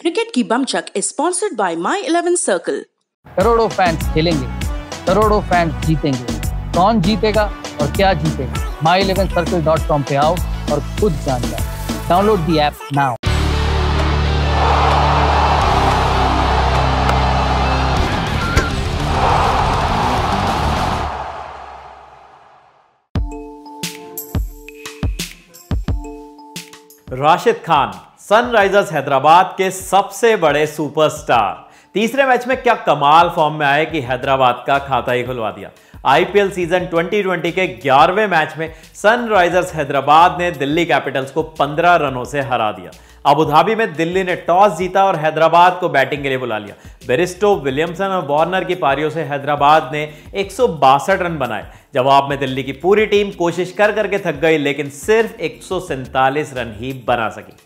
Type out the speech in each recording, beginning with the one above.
Cricket की बमचक is sponsored by My Eleven Circle करोड़ों fans खेलेंगे करोड़ों फैंस जीतेंगे। कौन जीतेगा और क्या जीतेगा? My Eleven Circle dot com पे आओ और खुद जान जाओ। Download the app now Rashid Khan Sunrisers Hyderabad के सबसे बड़े सुपरस्टार। तीसरे मैच में क्या कमाल फॉर्म में आए कि हैदराबाद का खाता ही खुलवा दिया। आईपीएल सीज़न 2020 के 11वें मैच में सनराइजर्स हैदराबाद ने दिल्ली कैपिटल्स को 15 रनों से हरा दिया। अबुधाबी में दिल्ली ने टॉस जीता और हैदराबाद को बैटिंग के लिए बुला लिया। बेरिस्टो, विलियमसन और वार्नर की पारियों से हैदराबाद ने एक सौ बासठ रन बनाए। जवाब में दिल्ली की पूरी टीम कोशिश कर करके थक गई, लेकिन सिर्फ़ एक सौ सैंतालीस रन ही बना सकी।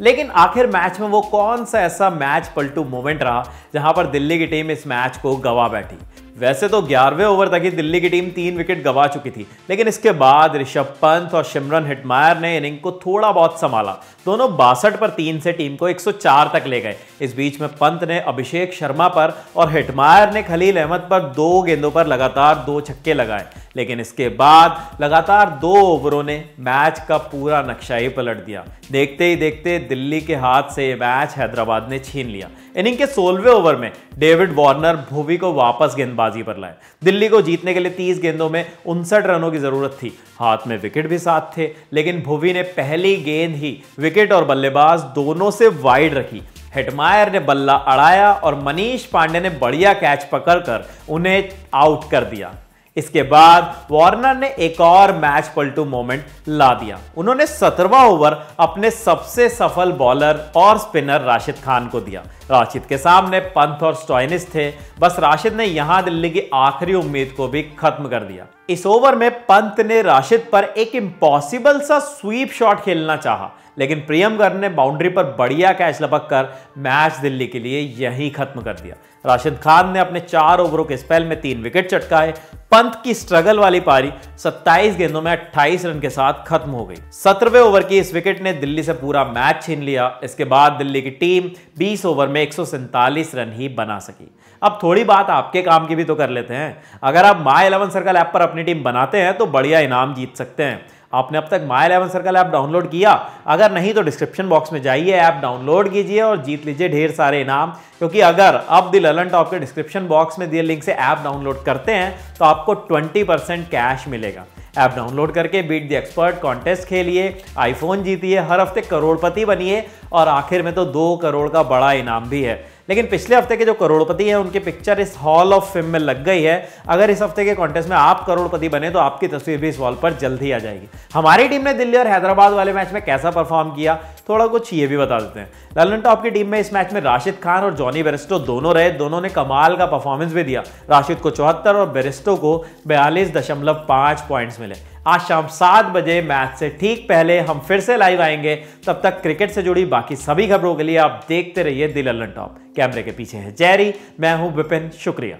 लेकिन आखिर मैच में वो कौन सा ऐसा मैच पलटू मोमेंट रहा जहाँ पर दिल्ली की टीम इस मैच को गवा बैठी। वैसे तो ग्यारहवें ओवर तक ही दिल्ली की टीम तीन विकेट गवा चुकी थी, लेकिन इसके बाद ऋषभ पंत और शिमरन हिटमायर ने इनिंग को थोड़ा बहुत संभाला। दोनों बासठ पर तीन से टीम को 104 तक ले गए। इस बीच में पंत ने अभिषेक शर्मा पर और हिटमायर ने खलील अहमद पर दो गेंदों पर लगातार दो छक्के लगाए, लेकिन इसके बाद लगातार दो ओवरों ने मैच का पूरा नक्शा ही पलट दिया। देखते ही देखते दिल्ली के हाथ से ये मैच हैदराबाद ने छीन लिया। इनिंग के सोलवे ओवर में डेविड वार्नर भूवी को वापस गेंदबाजी पर लाए। दिल्ली को जीतने के लिए 30 गेंदों में उनसठ रनों की ज़रूरत थी। हाथ में विकेट भी साथ थे, लेकिन भूवी ने पहली गेंद ही विकेट और बल्लेबाज दोनों से वाइड रखी। हेटमायर ने बल्ला अड़ाया और मनीष पांडे ने बढ़िया कैच पकड़कर उन्हें आउट कर दिया। इसके बाद वार्नर ने एक और मैच पलटू मोमेंट ला दिया। उन्होंने सत्रवा ओवर अपने सबसे सफल बॉलर और स्पिनर राशिद खान को दिया। राशिद के सामने पंथ और स्टॉइनिस थे। बस राशिद ने यहाँ दिल्ली की आखिरी उम्मीद को भी खत्म कर दिया। इस ओवर में पंत ने राशिद पर एक इंपॉसिबल सा स्वीप शॉट खेलना चाहा, लेकिन प्रियमगर ने बाउंड्री पर बढ़िया कैच लपक कर मैच दिल्ली के लिए यहीं खत्म कर दिया। राशिद खान ने अपने चार ओवरों के स्पेल में तीन विकेट चटकाए। पंत की स्ट्रगल वाली पारी 27 गेंदों में 28 रन के साथ खत्म हो गई। सत्रहवें ओवर की इस विकेट ने दिल्ली से पूरा मैच छीन लिया। इसके बाद दिल्ली की टीम 20 ओवर में एक सौ सैंतालीस रन ही बना सकी। अब थोड़ी बात आपके काम की भी तो कर लेते हैं। अगर आप माई इलेवन सर्कल ऐप पर अपनी टीम बनाते हैं तो बढ़िया इनाम जीत सकते हैं। आपने अब तक My Eleven Circle app download किया। अगर नहीं तो डिस्क्रिप्शन बॉक्स में जाइए, ऐप डाउनलोड कीजिए और जीत लीजिए ढेर सारे इनाम। क्योंकि अगर अब दी ललन टॉप के डिस्क्रिप्शन बॉक्स में दिए लिंक से ऐप डाउनलोड करते हैं तो आपको 20% कैश मिलेगा। ऐप डाउनलोड करके बीट द एक्सपर्ट कॉन्टेस्ट खेलिए आईफोन जीतिए, हर हफ़्ते करोड़पति बनिए, और आखिर में तो दो करोड़ का बड़ा इनाम भी है। लेकिन पिछले हफ़्ते के जो करोड़पति हैं, उनकी पिक्चर इस हॉल ऑफ़ फेम में लग गई है। अगर इस हफ़्ते के कॉन्टेस्ट में आप करोड़पति बने तो आपकी तस्वीर भी इस वॉल पर जल्द ही आ जाएगी। हमारी टीम ने दिल्ली और हैदराबाद वाले मैच में कैसा परफॉर्म किया, थोड़ा कुछ ये भी बता देते हैं। ललन टॉप की टीम में इस मैच में राशिद खान और जॉनी बेरिस्टो दोनों रहे। दोनों ने कमाल का परफॉर्मेंस भी दिया। राशिद को चौहत्तर और बेरिस्टो को बयालीस पॉइंट्स मिले। आज शाम सात बजे मैच से ठीक पहले हम फिर से लाइव आएँगे। तब तक क्रिकेट से जुड़ी बाकी सभी खबरों के लिए आप देखते रहिए दिल टॉप। कैमरे के पीछे है जैरी, मैं हूँ विपिन शुक्रिया।